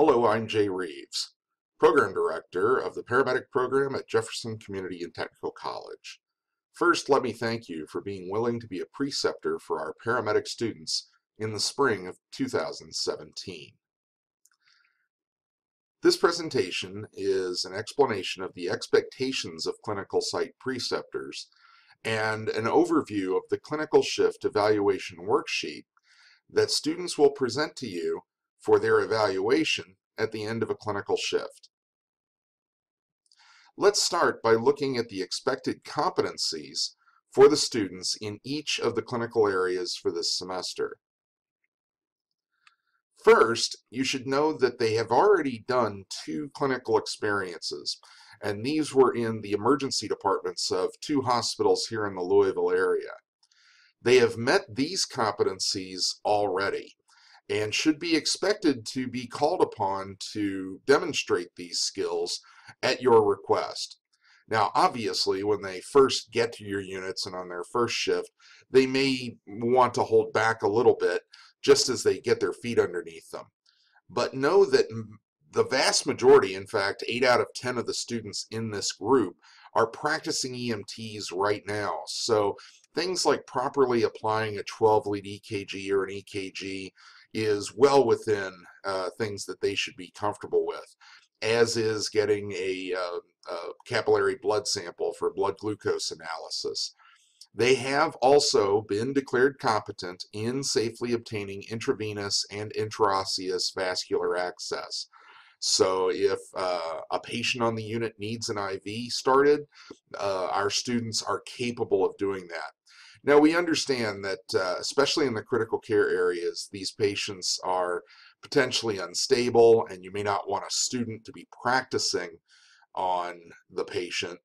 Hello, I'm Jay Reeves, Program Director of the Paramedic Program at Jefferson Community and Technical College. First, let me thank you for being willing to be a preceptor for our paramedic students in the spring of 2017. This presentation is an explanation of the expectations of clinical site preceptors and an overview of the clinical shift evaluation worksheet that students will present to you for their evaluation at the end of a clinical shift. Let's start by looking at the expected competencies for the students in each of the clinical areas for this semester. First, you should know that they have already done two clinical experiences, and these were in the emergency departments of two hospitals here in the Louisville area. They have met these competencies already and should be expected to be called upon to demonstrate these skills at your request. Now, obviously, when they first get to your units and on their first shift, they may want to hold back a little bit just as they get their feet underneath them. But know that the vast majority, in fact, 8 out of 10 of the students in this group are practicing EMTs right now. So things like properly applying a 12 lead EKG or an EKG is well within uh, things that they should be comfortable with, as is getting a, uh, a capillary blood sample for blood glucose analysis. They have also been declared competent in safely obtaining intravenous and intraosseous vascular access. So if uh, a patient on the unit needs an IV started, uh, our students are capable of doing that. Now we understand that, uh, especially in the critical care areas, these patients are potentially unstable and you may not want a student to be practicing on the patient.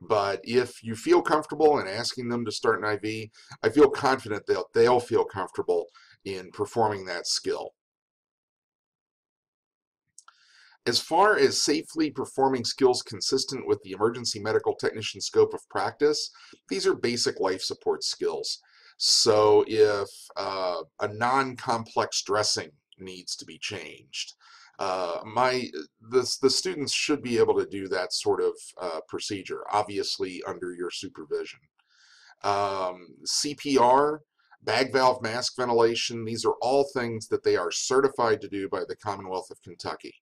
But if you feel comfortable in asking them to start an IV, I feel confident they'll, they'll feel comfortable in performing that skill. As far as safely performing skills consistent with the emergency medical technician scope of practice, these are basic life support skills. So if uh, a non-complex dressing needs to be changed, uh, my the, the students should be able to do that sort of uh, procedure, obviously under your supervision. Um, CPR, bag valve mask ventilation, these are all things that they are certified to do by the Commonwealth of Kentucky.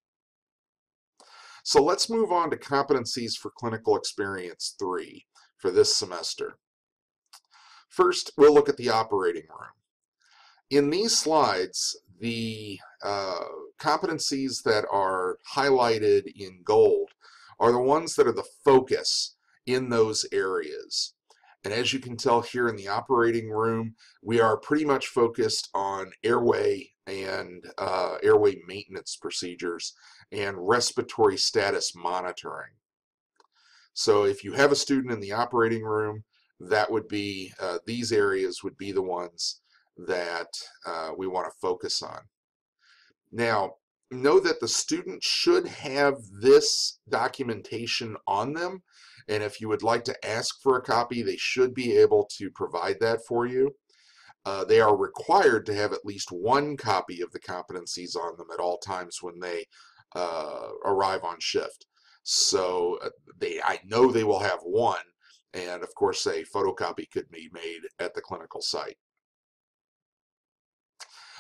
So let's move on to competencies for clinical experience three for this semester. First, we'll look at the operating room. In these slides, the uh, competencies that are highlighted in gold are the ones that are the focus in those areas. And as you can tell here in the operating room, we are pretty much focused on airway and uh, airway maintenance procedures and respiratory status monitoring. So if you have a student in the operating room, that would be, uh, these areas would be the ones that uh, we want to focus on. Now, know that the student should have this documentation on them, and if you would like to ask for a copy, they should be able to provide that for you. Uh, they are required to have at least one copy of the competencies on them at all times when they uh, arrive on shift. So uh, they, I know they will have one, and of course a photocopy could be made at the clinical site.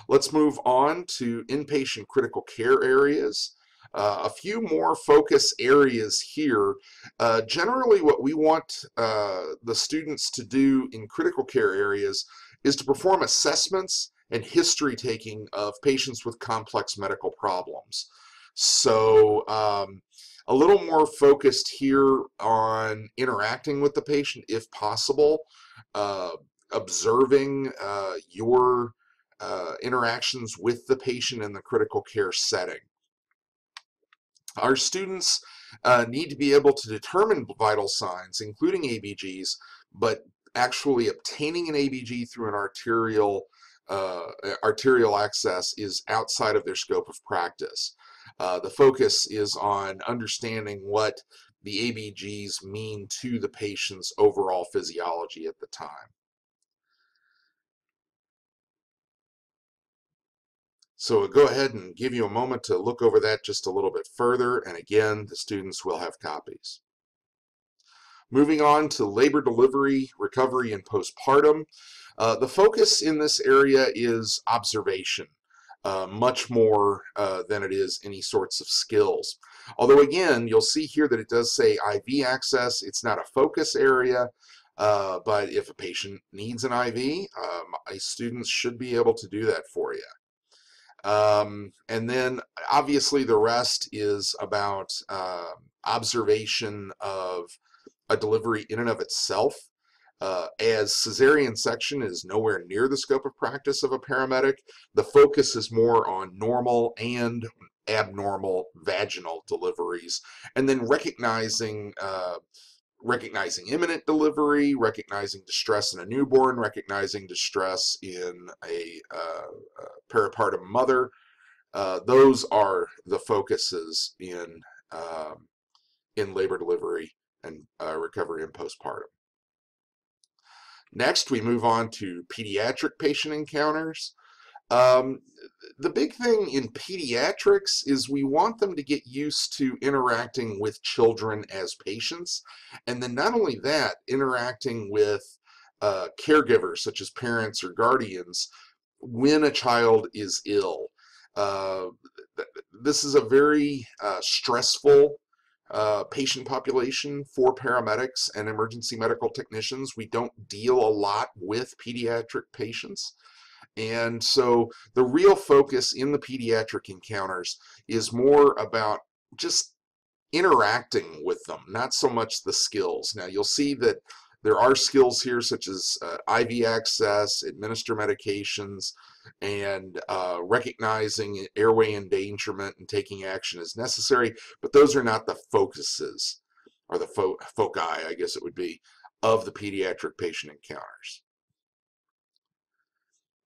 Let's move on to inpatient critical care areas. Uh, a few more focus areas here. Uh, generally what we want uh, the students to do in critical care areas is to perform assessments and history taking of patients with complex medical problems. So um, a little more focused here on interacting with the patient if possible, uh, observing uh, your uh, interactions with the patient in the critical care setting. Our students uh, need to be able to determine vital signs, including ABGs, but actually obtaining an ABG through an arterial uh, arterial access is outside of their scope of practice. Uh, the focus is on understanding what the ABGs mean to the patient's overall physiology at the time. So we'll go ahead and give you a moment to look over that just a little bit further. And again, the students will have copies. Moving on to labor delivery, recovery, and postpartum. Uh, the focus in this area is observation, uh, much more uh, than it is any sorts of skills. Although again, you'll see here that it does say IV access. It's not a focus area, uh, but if a patient needs an IV, um, students should be able to do that for you. Um, and then obviously the rest is about uh, observation of a delivery in and of itself. Uh, as cesarean section is nowhere near the scope of practice of a paramedic, the focus is more on normal and abnormal vaginal deliveries, and then recognizing uh, recognizing imminent delivery, recognizing distress in a newborn, recognizing distress in a, uh, a peripartum mother. Uh, those are the focuses in um, in labor delivery and uh, recovery and postpartum. Next, we move on to pediatric patient encounters. Um, the big thing in pediatrics is we want them to get used to interacting with children as patients. And then not only that, interacting with uh, caregivers such as parents or guardians when a child is ill. Uh, this is a very uh, stressful uh, patient population for paramedics and emergency medical technicians. We don't deal a lot with pediatric patients. And so the real focus in the pediatric encounters is more about just interacting with them, not so much the skills. Now you'll see that there are skills here such as uh, IV access, administer medications, and uh, recognizing airway endangerment and taking action as necessary, but those are not the focuses, or the fo foci, I guess it would be, of the pediatric patient encounters.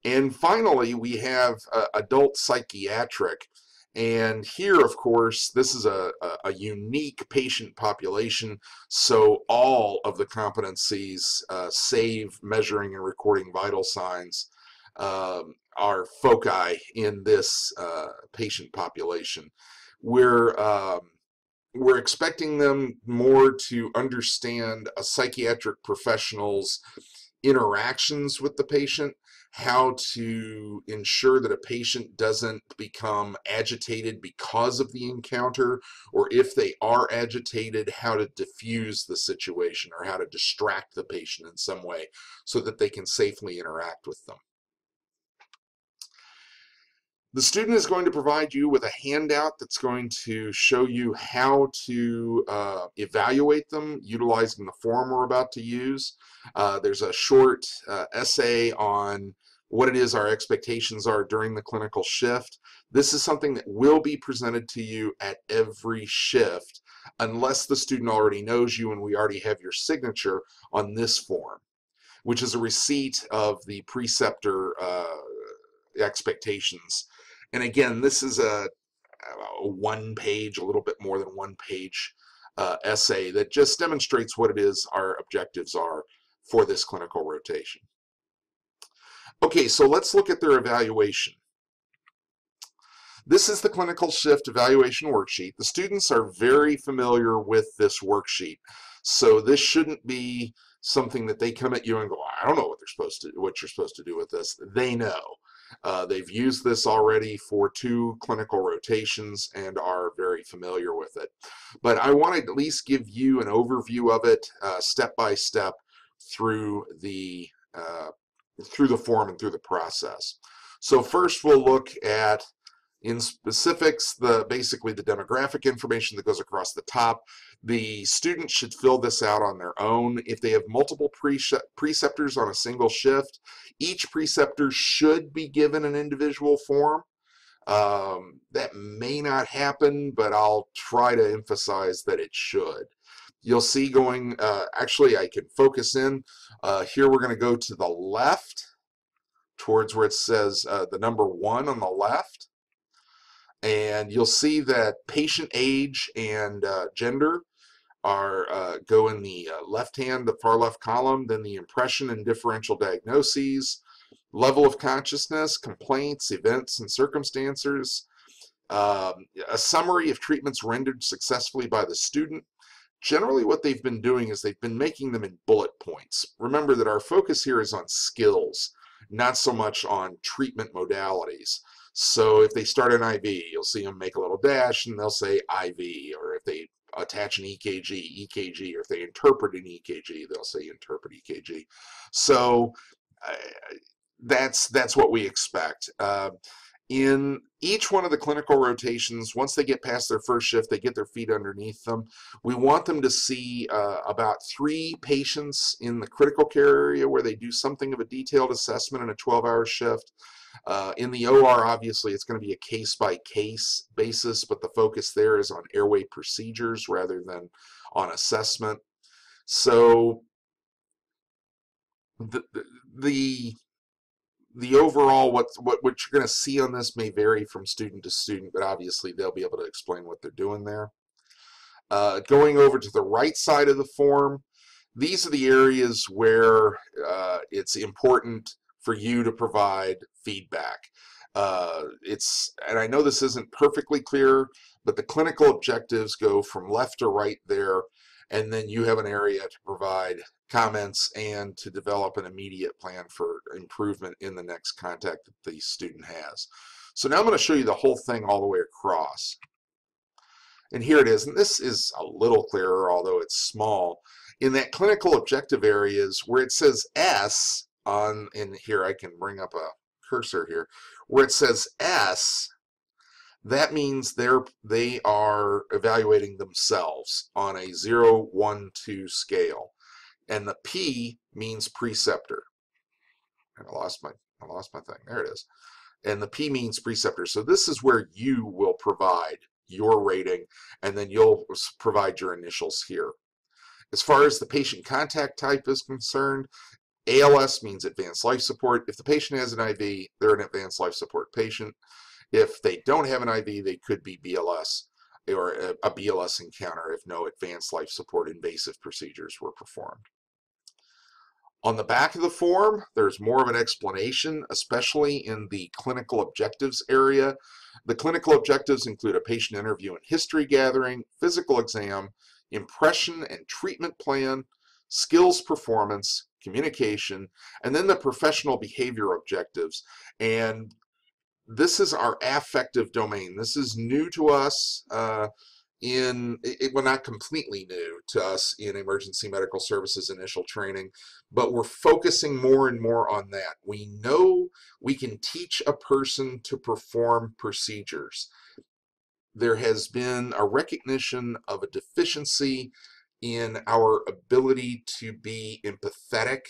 And finally, we have uh, adult psychiatric. And here, of course, this is a, a, unique patient population, so all of the competencies, uh, save measuring and recording vital signs, um, are foci in this uh, patient population. We're, um, we're expecting them more to understand a psychiatric professional's interactions with the patient how to ensure that a patient doesn't become agitated because of the encounter, or if they are agitated, how to diffuse the situation or how to distract the patient in some way so that they can safely interact with them. The student is going to provide you with a handout that's going to show you how to uh, evaluate them utilizing the form we're about to use. Uh, there's a short uh, essay on what it is our expectations are during the clinical shift. This is something that will be presented to you at every shift unless the student already knows you and we already have your signature on this form, which is a receipt of the preceptor uh, expectations. And again, this is a, a, one page, a little bit more than one page uh, essay that just demonstrates what it is our objectives are for this clinical rotation. Okay, so let's look at their evaluation. This is the clinical shift evaluation worksheet. The students are very familiar with this worksheet. So this shouldn't be something that they come at you and go, I don't know what they're supposed to what you're supposed to do with this. They know. Uh, they've used this already for two clinical rotations and are very familiar with it. But I want to at least give you an overview of it uh, step by step through the uh, through the form and through the process. So first we'll look at in specifics the basically the demographic information that goes across the top. The student should fill this out on their own. If they have multiple preceptors on a single shift, each preceptor should be given an individual form. Um, that may not happen, but I'll try to emphasize that it should. You'll see going, uh, actually I can focus in. Uh, here we're going to go to the left towards where it says uh, the number one on the left. And you'll see that patient age and uh, gender are uh, go in the uh, left hand, the far left column, then the impression and differential diagnoses, level of consciousness, complaints, events, and circumstances, um, a summary of treatments rendered successfully by the student. Generally what they've been doing is they've been making them in bullet points. Remember that our focus here is on skills, not so much on treatment modalities. So if they start an IV, you'll see them make a little dash and they'll say IV, or if they attach an EKG, EKG, or if they interpret an EKG, they'll say interpret EKG. So uh, that's that's what we expect. Uh, in each one of the clinical rotations, once they get past their first shift, they get their feet underneath them. We want them to see uh, about three patients in the critical care area where they do something of a detailed assessment in a 12-hour shift. Uh, in the OR, obviously, it's going to be a case-by-case -case basis, but the focus there is on airway procedures rather than on assessment. So the, the the overall what what what you're going to see on this may vary from student to student, but obviously they'll be able to explain what they're doing there. Uh, going over to the right side of the form, these are the areas where uh, it's important for you to provide feedback. Uh, it's and I know this isn't perfectly clear, but the clinical objectives go from left to right there, and then you have an area to provide comments and to develop an immediate plan for improvement in the next contact that the student has. So now I'm going to show you the whole thing all the way across. And here it is, and this is a little clearer, although it's small. In that clinical objective areas where it says S on, in here I can bring up a cursor here, where it says S, that means they're they are evaluating themselves on a 0 1 2 scale and the P means preceptor. And I lost my I lost my thing. There it is. And the P means preceptor. So this is where you will provide your rating, and then you'll provide your initials here. As far as the patient contact type is concerned, ALS means advanced life support. If the patient has an IV, they're an advanced life support patient. If they don't have an IV, they could be BLS or a, BLS encounter if no advanced life support invasive procedures were performed. On the back of the form, there's more of an explanation, especially in the clinical objectives area. The clinical objectives include a patient interview and history gathering, physical exam, impression and treatment plan, skills performance, communication, and then the professional behavior objectives. And this is our affective domain. This is new to us. Uh, in it, well not completely new to us in emergency medical services initial training but we're focusing more and more on that we know we can teach a person to perform procedures there has been a recognition of a deficiency in our ability to be empathetic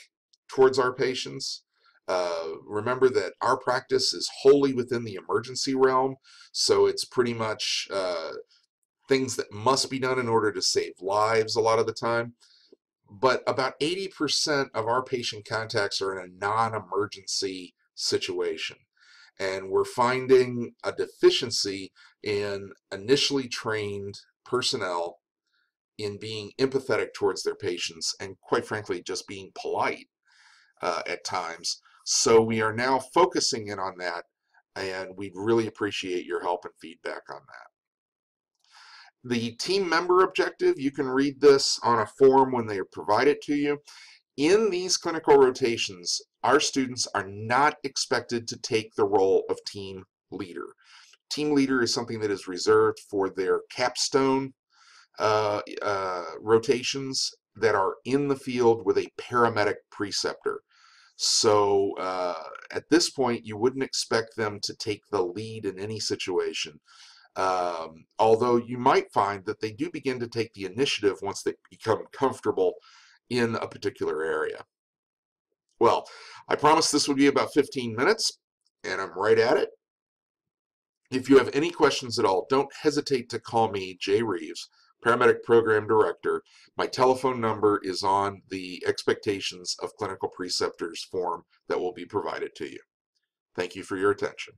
towards our patients uh, remember that our practice is wholly within the emergency realm so it's pretty much uh, things that must be done in order to save lives a lot of the time. But about 80% of our patient contacts are in a non-emergency situation. And we're finding a deficiency in initially trained personnel in being empathetic towards their patients and quite frankly just being polite uh, at times. So we are now focusing in on that and we'd really appreciate your help and feedback on that. The team member objective, you can read this on a form when they provide it to you. In these clinical rotations, our students are not expected to take the role of team leader. Team leader is something that is reserved for their capstone uh, uh, rotations that are in the field with a paramedic preceptor. So uh, at this point, you wouldn't expect them to take the lead in any situation. Um, although you might find that they do begin to take the initiative once they become comfortable in a particular area. Well, I promised this would be about 15 minutes, and I'm right at it. If you have any questions at all, don't hesitate to call me, Jay Reeves, Paramedic Program Director. My telephone number is on the Expectations of Clinical Preceptors form that will be provided to you. Thank you for your attention.